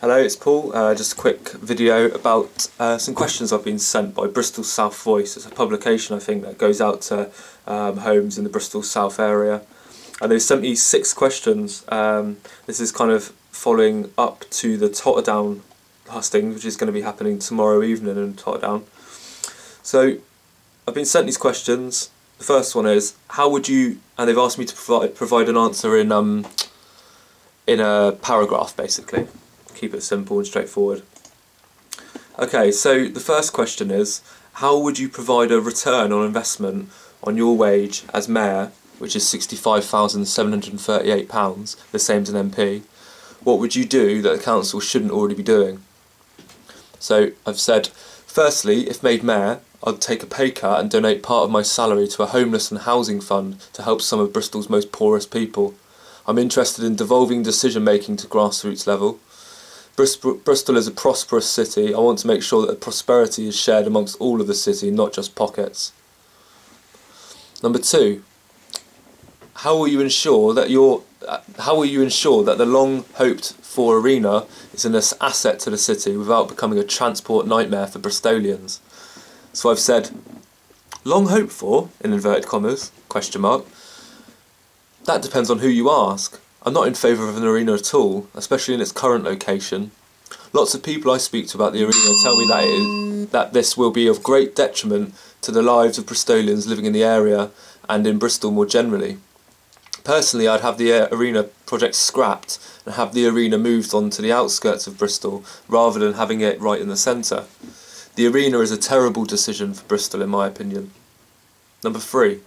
Hello, it's Paul. Uh, just a quick video about uh, some questions I've been sent by Bristol South Voice. It's a publication, I think, that goes out to um, homes in the Bristol South area. And they've sent me six questions. Um, this is kind of following up to the Totterdown hustings, which is going to be happening tomorrow evening in Totterdown. So, I've been sent these questions. The first one is, how would you, and they've asked me to provide, provide an answer in, um, in a paragraph, basically keep it simple and straightforward. Okay, so the first question is, how would you provide a return on investment on your wage as mayor, which is £65,738, the same as an MP? What would you do that the council shouldn't already be doing? So I've said, firstly, if made mayor, I'd take a pay cut and donate part of my salary to a homeless and housing fund to help some of Bristol's most poorest people. I'm interested in devolving decision making to grassroots level Bristol is a prosperous city. I want to make sure that the prosperity is shared amongst all of the city, not just pockets. Number two, how will you ensure that your uh, how will you ensure that the long hoped for arena is an asset to the city without becoming a transport nightmare for Bristolians? So I've said, long hoped for in inverted commas question mark. That depends on who you ask. I'm not in favour of an arena at all, especially in its current location. Lots of people I speak to about the arena tell me that, is, that this will be of great detriment to the lives of Bristolians living in the area and in Bristol more generally. Personally, I'd have the uh, arena project scrapped and have the arena moved on to the outskirts of Bristol rather than having it right in the centre. The arena is a terrible decision for Bristol in my opinion. Number three.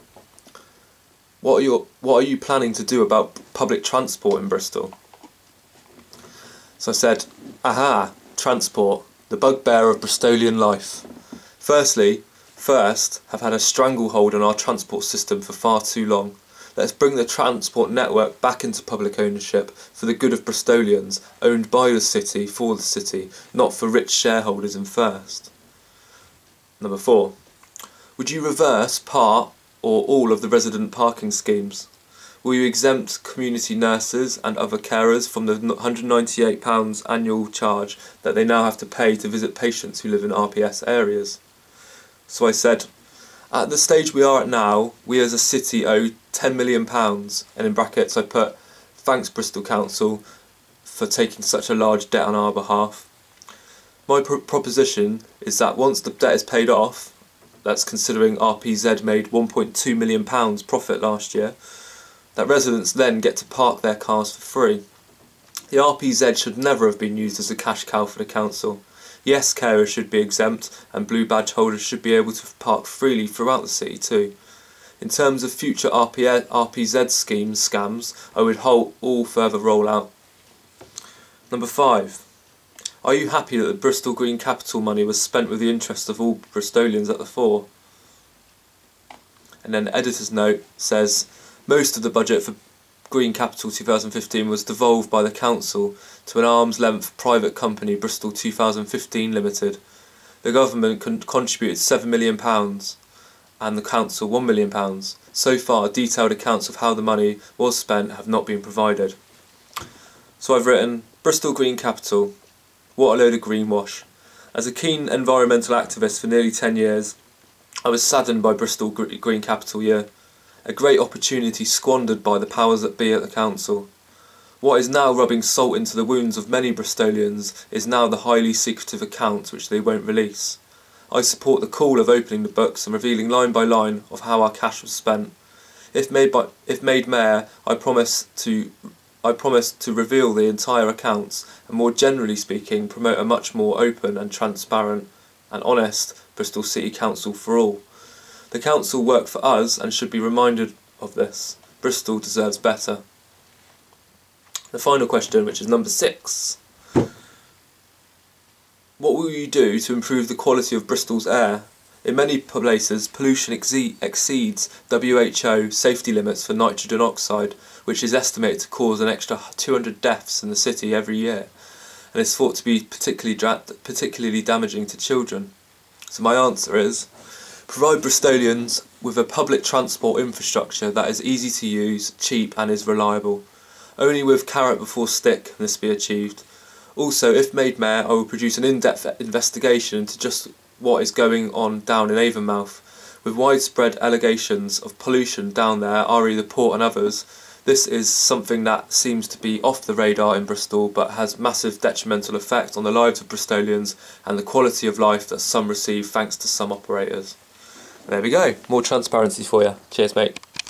What are you What are you planning to do about public transport in Bristol? So I said, aha, transport, the bugbear of Bristolian life. Firstly, first, have had a stranglehold on our transport system for far too long. Let's bring the transport network back into public ownership for the good of Bristolians, owned by the city, for the city, not for rich shareholders in first. Number four, would you reverse part or all of the resident parking schemes? Will you exempt community nurses and other carers from the £198 annual charge that they now have to pay to visit patients who live in RPS areas? So I said, at the stage we are at now, we as a city owe £10 million, and in brackets I put, thanks Bristol Council for taking such a large debt on our behalf. My pr proposition is that once the debt is paid off, that's considering RPZ made £1.2 million profit last year, that residents then get to park their cars for free. The RPZ should never have been used as a cash cow for the council. Yes, carers should be exempt, and blue badge holders should be able to park freely throughout the city too. In terms of future RP RPZ schemes, scams, I would halt all further rollout. Number 5. Are you happy that the Bristol Green Capital money was spent with the interest of all Bristolians at the fore? And then the editor's note says, most of the budget for Green Capital 2015 was devolved by the council to an arm's length private company Bristol 2015 Limited. The government con contributed £7 million and the council £1 million. So far, detailed accounts of how the money was spent have not been provided. So I've written Bristol Green Capital what a load of greenwash. As a keen environmental activist for nearly 10 years, I was saddened by Bristol Green Capital Year, a great opportunity squandered by the powers that be at the council. What is now rubbing salt into the wounds of many Bristolians is now the highly secretive accounts which they won't release. I support the call of opening the books and revealing line by line of how our cash was spent. If made, by, if made mayor, I promise to I promise to reveal the entire accounts and more generally speaking promote a much more open and transparent and honest Bristol City Council for all. The council work for us and should be reminded of this. Bristol deserves better. The final question, which is number six. What will you do to improve the quality of Bristol's air? In many places, pollution exceeds WHO safety limits for nitrogen oxide, which is estimated to cause an extra 200 deaths in the city every year, and is thought to be particularly, particularly damaging to children. So my answer is, provide Bristolians with a public transport infrastructure that is easy to use, cheap and is reliable. Only with carrot before stick can this be achieved. Also, if made mayor, I will produce an in-depth investigation into just what is going on down in Avonmouth. With widespread allegations of pollution down there, re the port and others, this is something that seems to be off the radar in Bristol but has massive detrimental effect on the lives of Bristolians and the quality of life that some receive thanks to some operators. There we go, more transparency for you. Cheers mate.